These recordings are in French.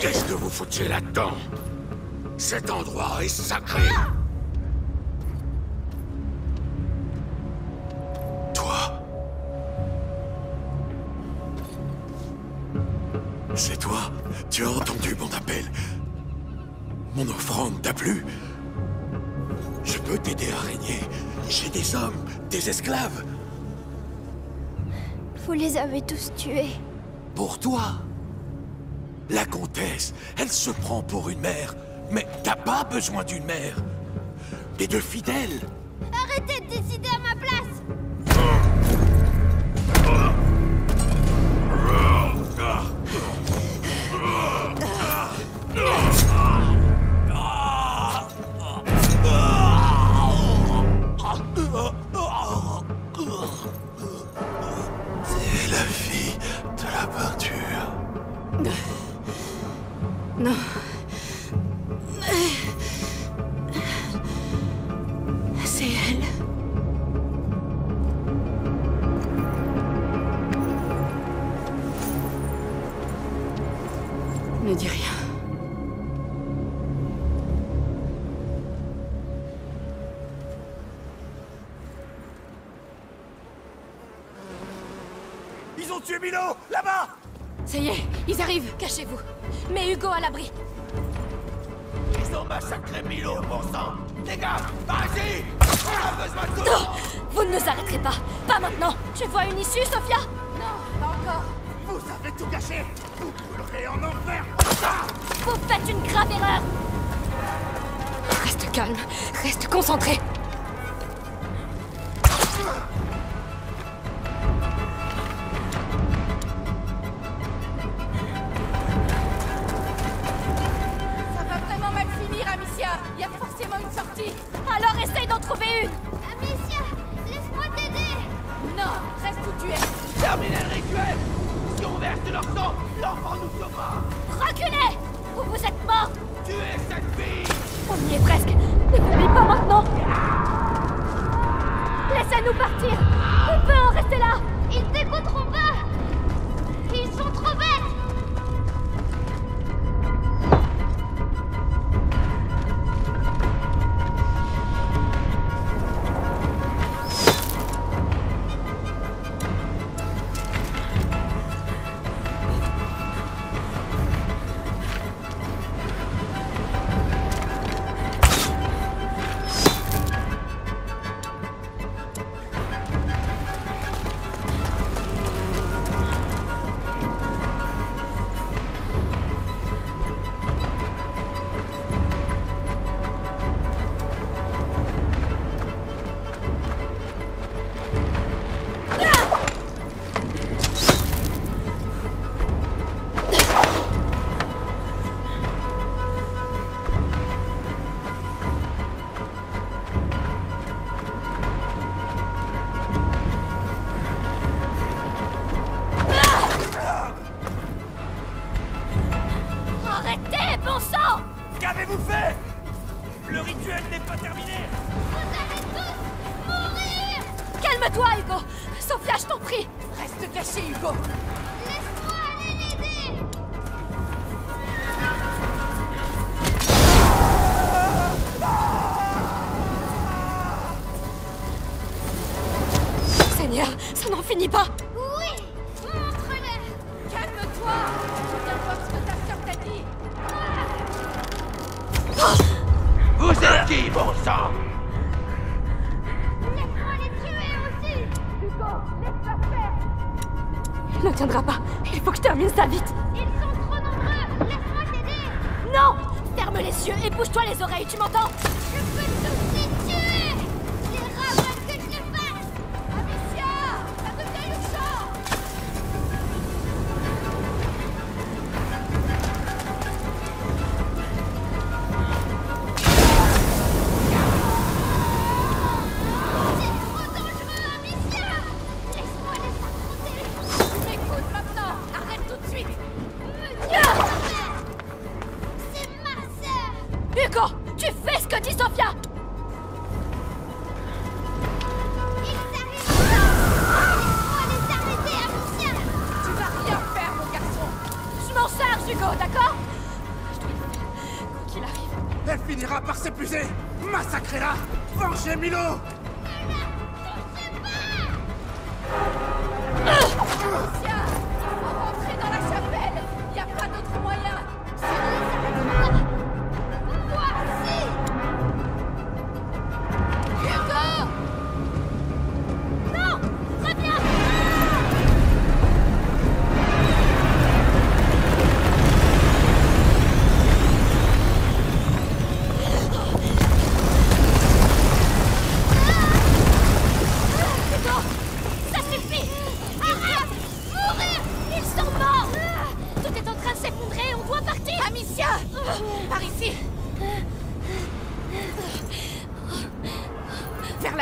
Qu'est-ce que vous foutiez là-dedans? Cet endroit est sacré Toi? C'est toi? Tu as entendu mon appel? Mon offrande t'a plu? Je peux t'aider à régner. J'ai des hommes, des esclaves. Vous les avez tous tués. Pour toi La comtesse, elle se prend pour une mère. Mais t'as pas besoin d'une mère. Et de fidèles. Arrêtez de décider à ma place Non. C'est elle. Ne dis rien. Ils ont tué Milo Là-bas Ça y est, ils arrivent, cachez-vous. Mets Hugo à l'abri. Ils ont massacré Milo, bon sang Les gars, vas-y. On a besoin de Non Vous ne nous arrêterez pas. Pas maintenant. Je vois une issue, Sophia. Non, pas encore. Vous avez tout gâché Vous brûlerez en enfer. Vous faites une grave erreur. Reste calme, reste concentré. Forcément une sortie. Alors essaye d'en trouver une. Amicia, laisse-moi t'aider. Non, reste où tu es. Terminez le rituel. Si on verse de leur sang, l'enfant nous sauvera. Reculez. Ou vous êtes morts. Tuez cette fille. On y est presque. Ne faites pas maintenant. Laissez-nous partir. On peut en rester là pas terminé. Calme-toi, Hugo. Sophia, je t'en prie. Reste caché, Hugo. Laisse-moi aller l'aider. Seigneur, ça n'en finit pas Bon sang Laisse-moi les tuer aussi. Hugo, laisse-la faire. Il ne tiendra pas Il faut que je termine ça vite Ils sont trop nombreux. Laisse-moi t'aider. Non Ferme les yeux et bouge-toi les oreilles, tu m'entends? S'épuiser. Massacrez-la. Vengez Milo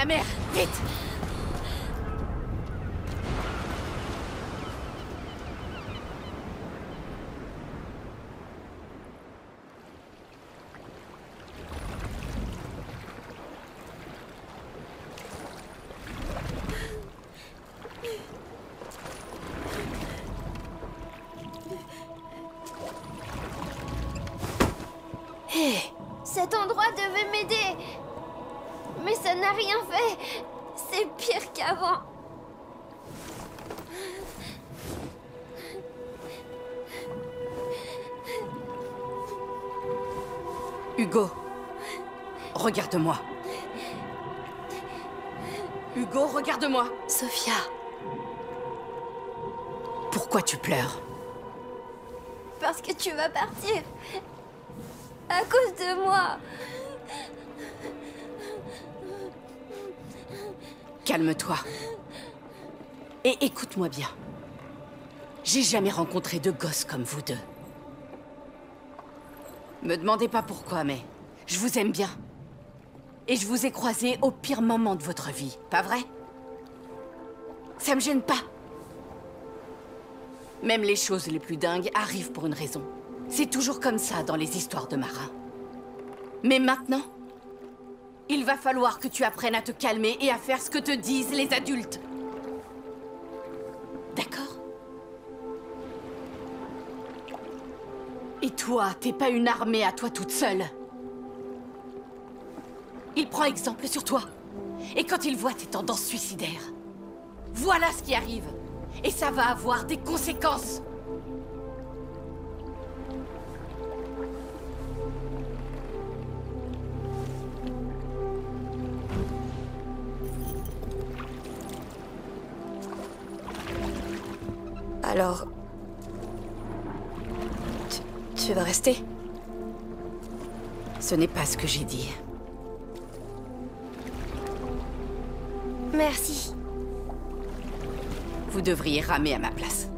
la Cet endroit devait m'aider. Mais ça n'a rien fait. C'est pire qu'avant. Hugo, regarde-moi. Hugo, regarde-moi. Sophia Pourquoi tu pleures? Parce que tu vas partir. À cause de moi. Calme-toi. Et écoute-moi bien. J'ai jamais rencontré de gosses comme vous deux. Me demandez pas pourquoi, mais je vous aime bien. Et je vous ai croisés au pire moment de votre vie, pas vrai? Ça me gêne pas. Même les choses les plus dingues arrivent pour une raison. C'est toujours comme ça dans les histoires de marins. Mais maintenant, il va falloir que tu apprennes à te calmer et à faire ce que te disent les adultes. D'accord Et toi, t'es pas une armée à toi toute seule. Il prend exemple sur toi. Et quand il voit tes tendances suicidaires, voilà ce qui arrive. Et ça va avoir des conséquences. Alors... Tu, tu vas rester? Ce n'est pas ce que j'ai dit. Merci. Vous devriez ramer à ma place.